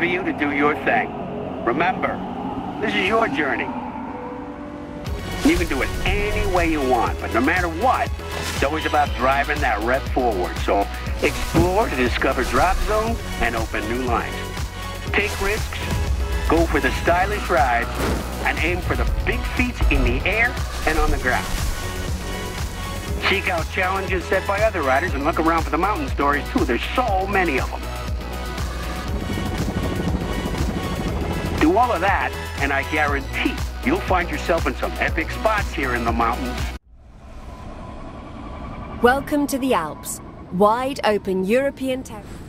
for you to do your thing. Remember, this is your journey. You can do it any way you want, but no matter what, it's always about driving that rep forward. So explore to discover drop zones and open new lines. Take risks, go for the stylish rides, and aim for the big feats in the air and on the ground. Seek out challenges set by other riders and look around for the mountain stories too. There's so many of them. Do all of that, and I guarantee you'll find yourself in some epic spots here in the mountains. Welcome to the Alps, wide open European territory.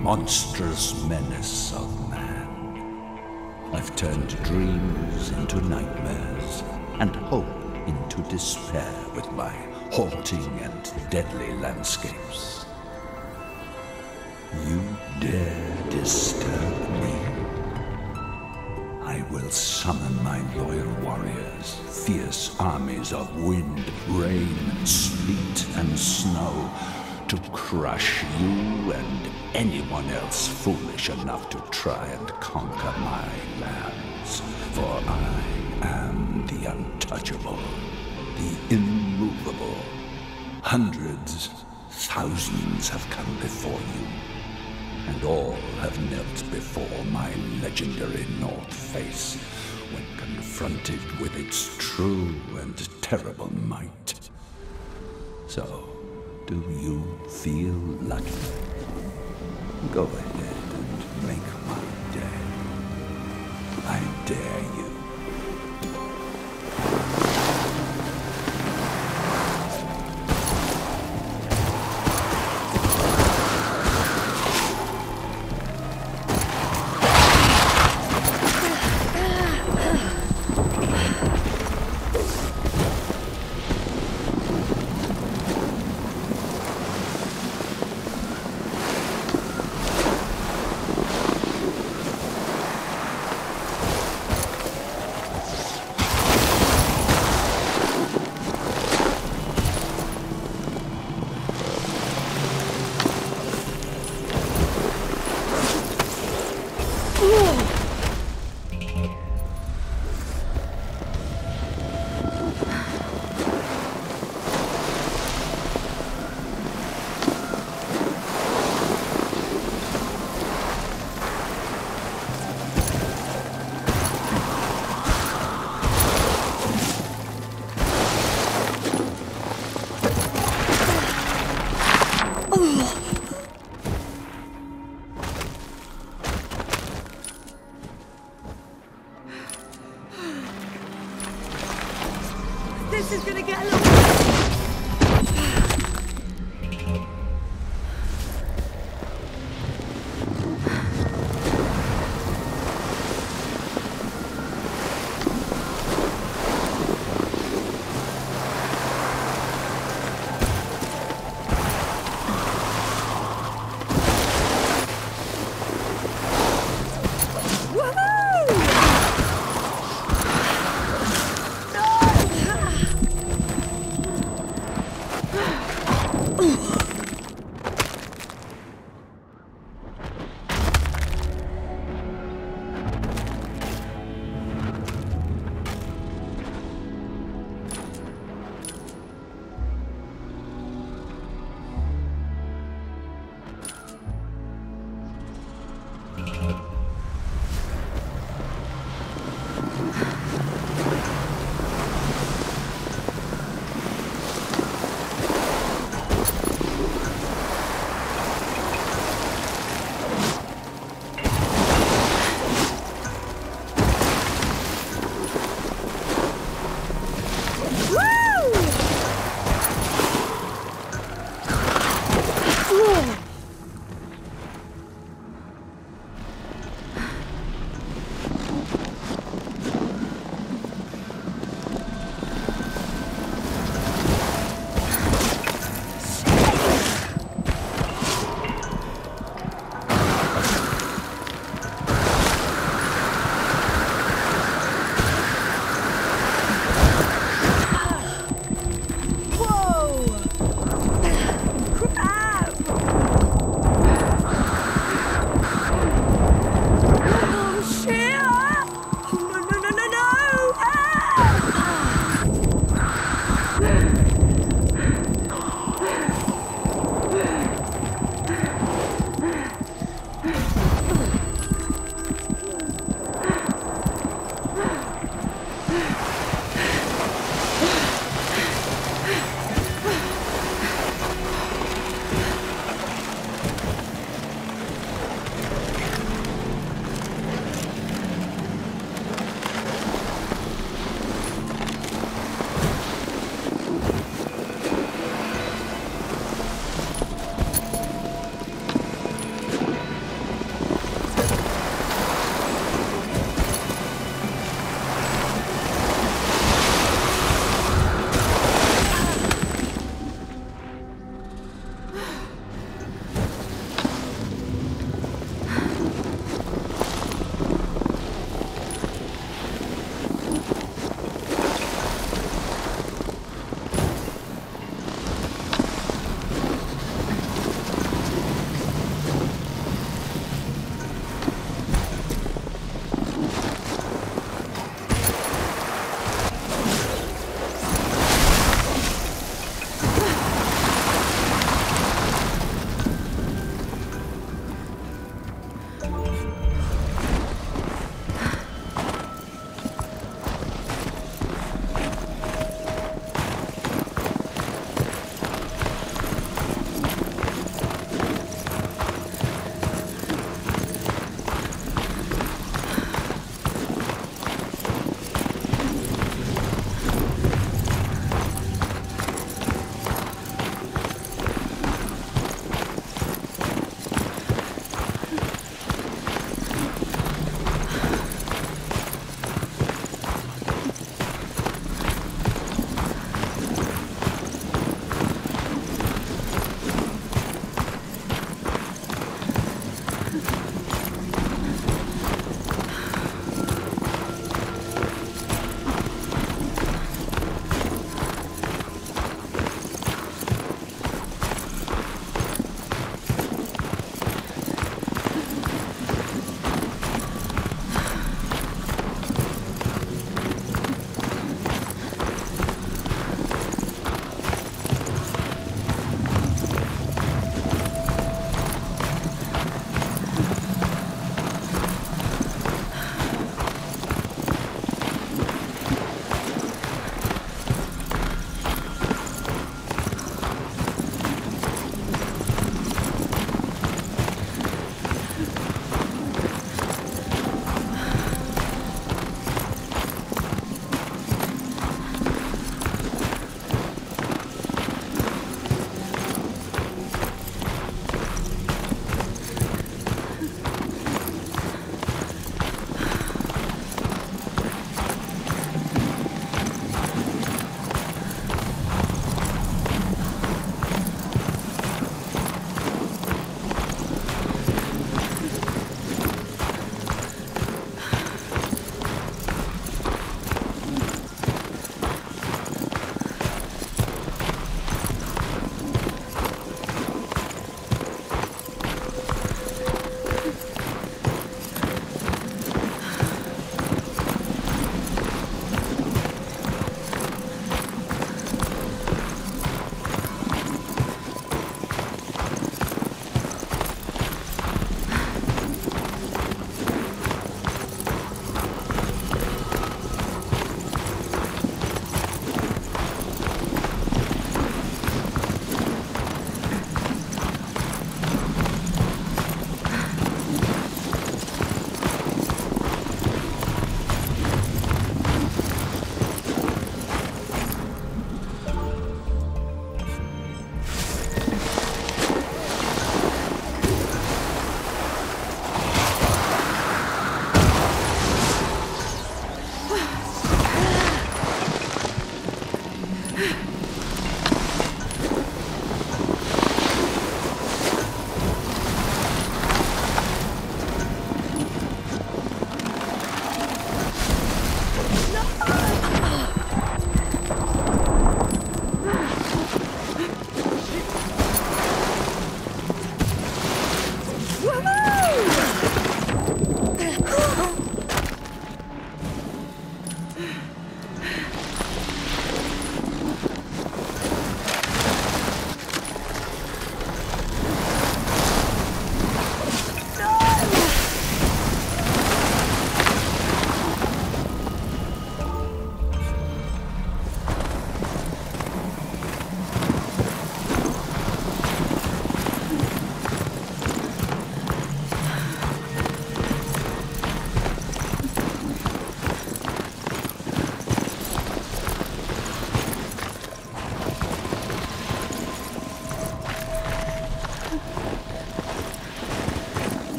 Monstrous menace of man. I've turned dreams into nightmares and hope into despair with my haunting and deadly landscapes. You dare disturb me? I will summon my loyal warriors, fierce armies of wind, rain, sleet, and snow, to crush you and anyone else foolish enough to try and conquer my lands. For I am the untouchable, the immovable. Hundreds, thousands have come before you and all have knelt before my legendary North Face when confronted with its true and terrible might. So, do you feel lucky? Go ahead and make my day. I dare you.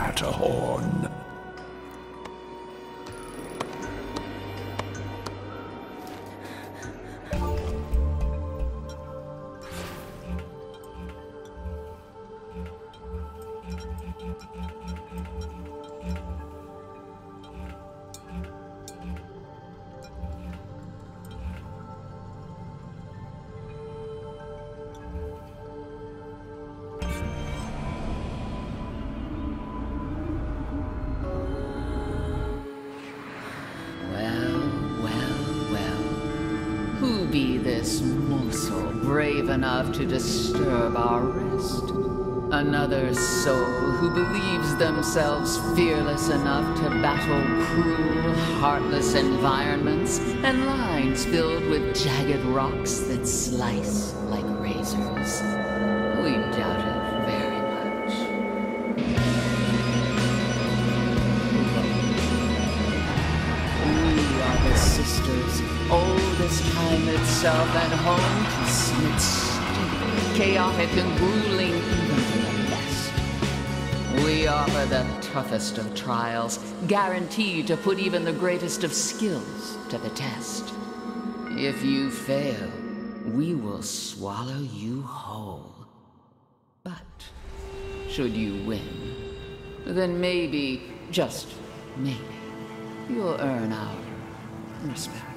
Matterhorn. Enough to disturb our rest. Another soul who believes themselves fearless enough to battle cruel, heartless environments and lines filled with jagged rocks that slice like razors. We doubt it very much. We are the sisters oldest time itself and home to steep, chaotic and grueling even for the best. We offer the toughest of trials, guaranteed to put even the greatest of skills to the test. If you fail, we will swallow you whole. But should you win, then maybe, just maybe, you'll earn our respect.